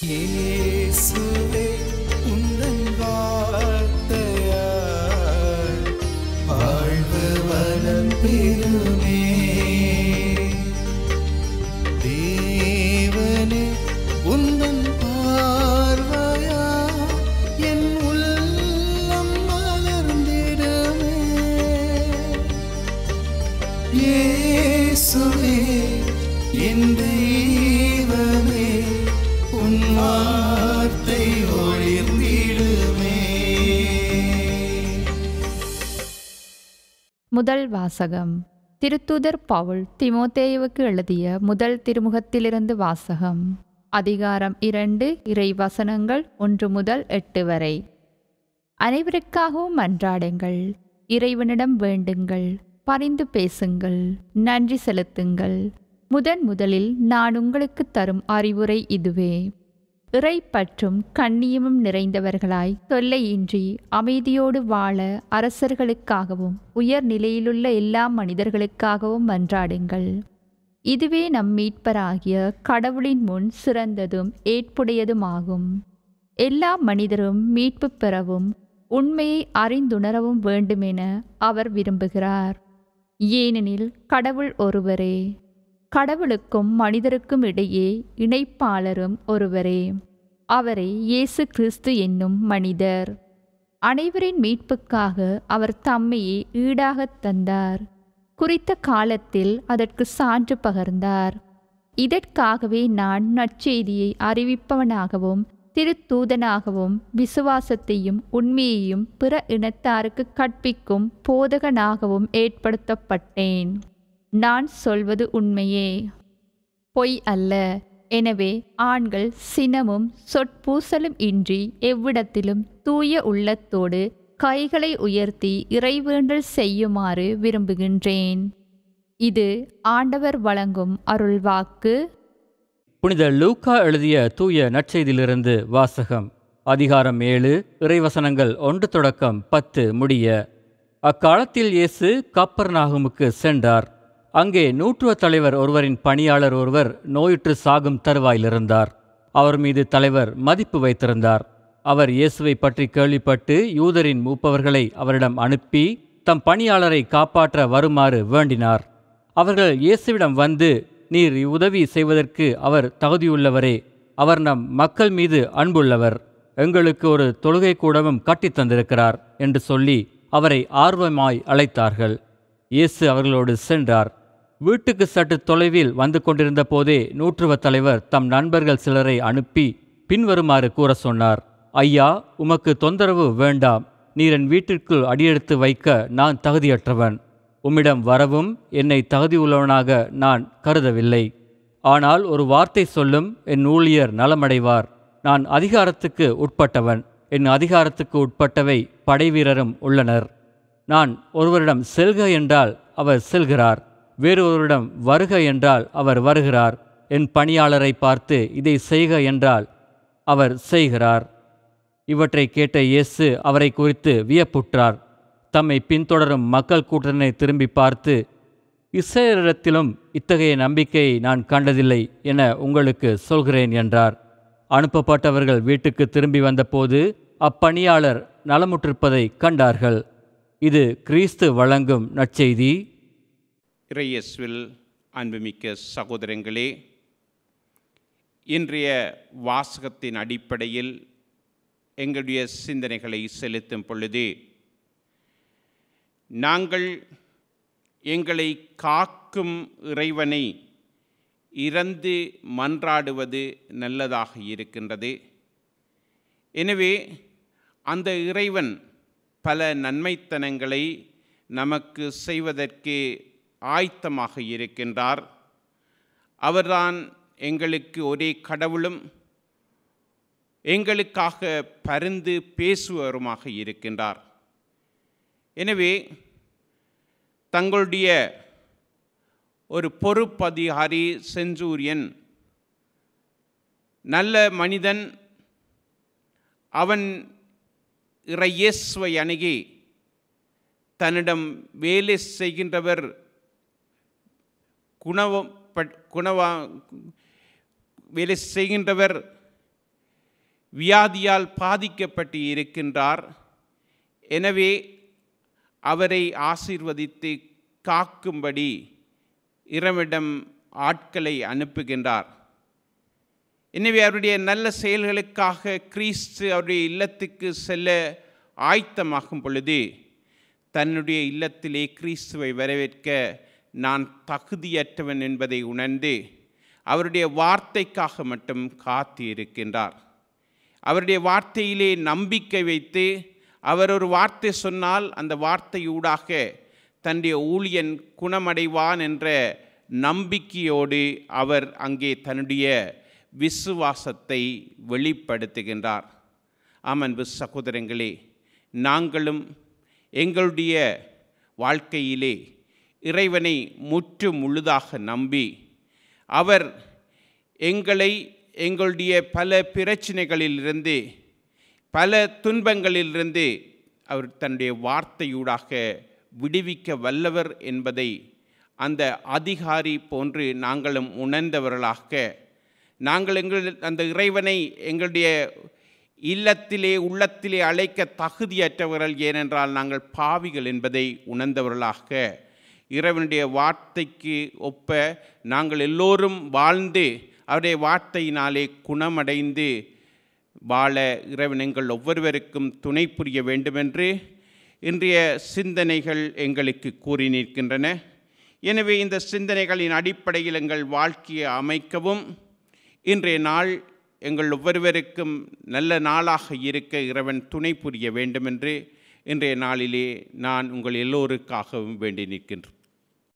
இயேசுவே உந்தன் வார்த்தையால் வாழ்வு வளம் பெறுமே தேவனே உந்தன் பார்வையா என் உள்ளம் மலர்ந்திடுமே. இயேசுவே என் முதல் வாசகம். திருத்தூதர் பவுல் திமோதேயுவுக்கு எழுதிய முதல் திருமுகத்திலிருந்து வாசகம். அதிகாரம் இரண்டு இறை வசனங்கள் ஒன்று முதல் எட்டு வரை. அனைவருக்காகவும் மன்றாடுங்கள் இறைவனிடம் வேண்டுங்கள். பரிந்து பேசுங்கள். நன்றி செலுத்துங்கள். முதன் முதலில் நான் உங்களுக்கு தரும் அறிவுரை இதுவே. இறைப்பற்றும் கண்ணியமும் நிறைந்தவர்களாய் தொல்லையின்றி அமைதியோடு வாழ அரசர்களுக்காகவும் உயர் நிலையிலுள்ள எல்லா மனிதர்களுக்காகவும் மன்றாடுங்கள். இதுவே நம் மீட்பராகிய கடவுளின் முன் சிறந்ததும் ஏற்புடையதுமாகும். எல்லா மனிதரும் மீட்பு பெறவும் உண்மையை அறிந்துணரவும் வேண்டுமென அவர் விரும்புகிறார். ஏனெனில் கடவுள் ஒருவரே. கடவுளுக்கும் மனிதருக்கும் இடையே இணைப்பாளரும் ஒருவரே. அவரே இயேசு கிறிஸ்து என்னும் மனிதர். அனைவரின் மீட்புக்காக அவர் தம்மையே ஈடாகத் தந்தார். குறித்த காலத்தில் அதற்கு சான்று பகர்ந்தார். இதற்காகவே நான் நற்செய்தியை அறிவிப்பவனாகவும் திருத்தூதனாகவும் விசுவாசத்தையும் உண்மையையும் பிற இனத்தாருக்கு கற்பிக்கும் போதகனாகவும் ஏற்படுத்தப்பட்டேன். நான் சொல்வது உண்மையே. பொய் அல்ல. எனவே ஆண்கள் சினமும் சொற்பூசலும் இன்றி எவ்விடத்திலும் தூய உள்ளத்தோடு கைகளை உயர்த்தி இறைவேண்டல் செய்யுமாறு விரும்புகின்றேன். இது ஆண்டவர் வழங்கும் அருள்வாக்கு. புனித லூக்கா எழுதிய தூய நற்செய்தியிலிருந்து வாசகம். அதிகாரம் ஏழு இறைவசனங்கள் ஒன்று தொடக்கம் பத்து முடிய. அக்காலத்தில் இயேசு கப்பர்நாகுமுக்கு சென்றார். அங்கே நூற்றுவ தலைவர் ஒருவரின் பணியாளர் ஒருவர் நோயுற்று சாகும் தருவாயிலிருந்தார். அவர் மீது தலைவர் மதிப்பு வைத்திருந்தார். அவர் இயேசுவை பற்றி கேள்விப்பட்டு யூதரின் மூப்பவர்களை அவரிடம் அனுப்பி தம் பணியாளரை காப்பாற்ற வருமாறு வேண்டினார். அவர்கள் இயேசுவிடம் வந்து நீர் உதவி செய்வதற்கு அவர் தகுதியுள்ளவரே அவர் நம் மக்கள் மீது அன்புள்ளவர். எங்களுக்கு ஒரு தொழுகை கூடமும் கட்டித் தந்திருக்கிறார் என்று சொல்லி அவரை ஆர்வமாய் அழைத்தார்கள். இயேசு அவர்களோடு சென்றார். வீட்டுக்கு சற்று தொலைவில் வந்து கொண்டிருந்த போதே நூற்றுவ தலைவர் தம் நண்பர்கள் சிலரை அனுப்பி பின்வருமாறு கூற சொன்னார். ஐயா உமக்கு தொந்தரவு வேண்டாம். நீர் என் வீட்டிற்குள் அடியெடுத்து வைக்க நான் தகுதியற்றவன். உம்மிடம் வரவும் என்னை தகுதியுள்ளவனாக நான் கருதவில்லை. ஆனால் ஒரு வார்த்தை சொல்லும் என் ஊழியர் நலமடைவார். நான் அதிகாரத்துக்கு உட்பட்டவன். என் அதிகாரத்துக்கு உட்பட்டவை படைவீரரும் உள்ளனர். நான் ஒருவரிடம் செல்க என்றால் அவர் செல்கிறார் வேறொருவரிடம் வருக என்றால் அவர் வருகிறார். என் பணியாளரை பார்த்து இதை செய்க என்றால் அவர் செய்கிறார். இவற்றை கேட்ட இயேசு அவரை குறித்து வியப்புற்றார். தம்மை பின்தொடரும் மக்கள் கூட்டத்தினை திரும்பி பார்த்து இஸ்ரேலிடத்திலும் இத்தகைய நம்பிக்கையை நான் கண்டதில்லை என உங்களுக்கு சொல்கிறேன் என்றார். அனுப்பப்பட்டவர்கள் வீட்டுக்கு திரும்பி வந்தபோது அப்பணியாளர் நலமுற்றிருப்பதை கண்டார்கள். இது கிறிஸ்து வழங்கும் நற்செய்தி. இறையஸ்வில் அன்புமிக்க சகோதரங்களே இன்றைய வாசகத்தின் அடிப்படையில் எங்களுடைய சிந்தனைகளை செலுத்தும் பொழுது நாங்கள் எங்களை காக்கும் இறைவனை இறந்து மன்றாடுவது நல்லதாக இருக்கின்றது. எனவே அந்த இறைவன் பல நன்மைத்தனங்களை நமக்கு செய்வதற்கு ஆயத்தமாக இருக்கின்றார். அவர்தான் எங்களுக்கு ஒரே கடவுளும் எங்களுக்காக பரிந்து பேசுவருமாக இருக்கின்றார். எனவே தங்களுடைய ஒரு பொறுப்பதிகாரி செஞ்சூரியன் நல்ல மனிதன் அவன் இறையேசுவை அணுகி தன்னிடம் வேலை செய்கின்றவர் குணவ குணவா வேலை செய்கின்றவர் வியாதியால் பாதிக்கப்பட்டு இருக்கின்றார். எனவே அவரை ஆசீர்வதித்து காக்கும்படி இரவிடம் ஆட்களை அனுப்புகின்றார். எனவே அவருடைய நல்ல செயல்களுக்காக கிறிஸ்து அவருடைய இல்லத்துக்கு செல்ல ஆயத்தமாகும் பொழுது தன்னுடைய இல்லத்திலே கிறிஸ்துவை வரவேற்க நான் தகுதியற்றவன் என்பதை உணர்ந்து அவருடைய வார்த்தைக்காக மட்டும் காத்து இருக்கின்றார். அவருடைய வார்த்தையிலே நம்பிக்கை வைத்து அவர் ஒரு வார்த்தை சொன்னால் அந்த வார்த்தையூடாக தன்னுடைய ஊழியன் குணமடைவான் என்ற நம்பிக்கையோடு அவர் அங்கே தன்னுடைய விசுவாசத்தை வெளிப்படுத்துகின்றார். அமன்பு சகோதரங்களே நாங்களும் எங்களுடைய வாழ்க்கையிலே இறைவனை முற்று முழுதாக நம்பி அவர் எங்களை எங்களுடைய பல பிரச்சனைகளிலிருந்து பல துன்பங்களிலிருந்து அவர் தன்னுடைய வார்த்தையூடாக விடுவிக்க வல்லவர் என்பதை அந்த அதிகாரி போன்று நாங்களும் உணர்ந்தவர்களாக நாங்கள் எங்கள் அந்த இறைவனை எங்களுடைய இல்லத்திலே உள்ளத்திலே அழைக்க தகுதியற்றவர்கள் ஏனென்றால் நாங்கள் பாவிகள் என்பதை உணர்ந்தவர்களாக இறைவனுடைய வார்த்தைக்கு ஒப்ப நாங்கள் எல்லோரும் வாழ்ந்து அவருடைய வார்த்தையினாலே குணமடைந்து வாழ இறைவன் எங்கள் ஒவ்வொருவருக்கும் துணை புரிய வேண்டுமென்று இன்றைய சிந்தனைகள் எங்களுக்கு கூறி நிற்கின்றன. எனவே இந்த சிந்தனைகளின் அடிப்படையில் எங்கள் வாழ்க்கையை அமைக்கவும். இன்றைய நாள் எங்கள் ஒவ்வொருவருக்கும் நல்ல நாளாக இருக்க இறைவன் துணை புரிய வேண்டுமென்று இன்றைய நாளிலே நான் உங்கள் எல்லோருக்காகவும் வேண்டி நிற்கின்றேன்.